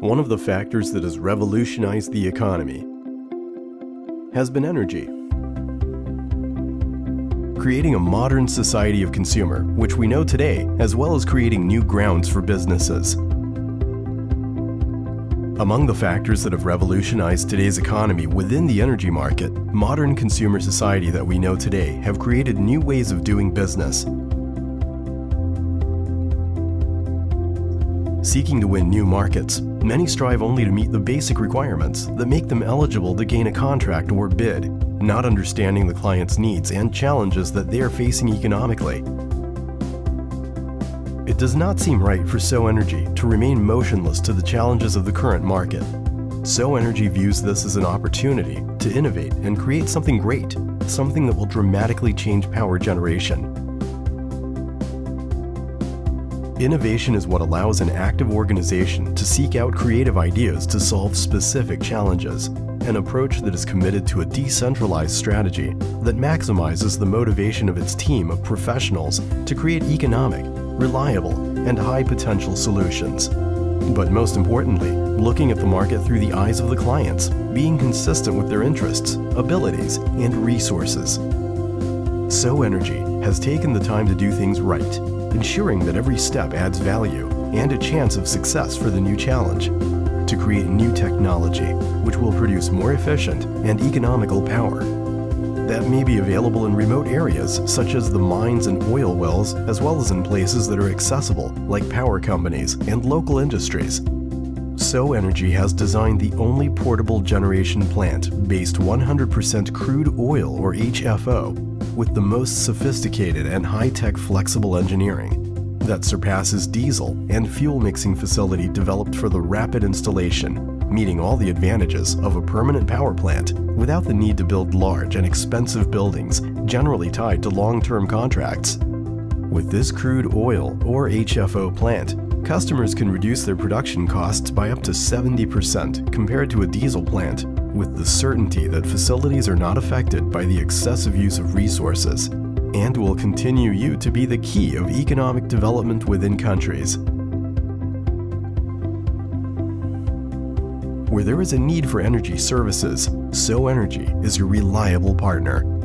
One of the factors that has revolutionized the economy has been energy. Creating a modern society of consumer, which we know today, as well as creating new grounds for businesses. Among the factors that have revolutionized today's economy within the energy market, modern consumer society that we know today have created new ways of doing business, Seeking to win new markets, many strive only to meet the basic requirements that make them eligible to gain a contract or bid, not understanding the client's needs and challenges that they are facing economically. It does not seem right for SoEnergy to remain motionless to the challenges of the current market. SoEnergy views this as an opportunity to innovate and create something great, something that will dramatically change power generation Innovation is what allows an active organization to seek out creative ideas to solve specific challenges, an approach that is committed to a decentralized strategy that maximizes the motivation of its team of professionals to create economic, reliable, and high potential solutions. But most importantly, looking at the market through the eyes of the clients, being consistent with their interests, abilities, and resources. SoEnergy has taken the time to do things right ensuring that every step adds value and a chance of success for the new challenge, to create new technology which will produce more efficient and economical power. That may be available in remote areas such as the mines and oil wells, as well as in places that are accessible like power companies and local industries. SoEnergy has designed the only portable generation plant based 100% crude oil or HFO with the most sophisticated and high-tech flexible engineering that surpasses diesel and fuel mixing facility developed for the rapid installation, meeting all the advantages of a permanent power plant without the need to build large and expensive buildings generally tied to long-term contracts. With this crude oil or HFO plant, customers can reduce their production costs by up to 70% compared to a diesel plant with the certainty that facilities are not affected by the excessive use of resources and will continue you to be the key of economic development within countries. Where there is a need for energy services, SoEnergy is your reliable partner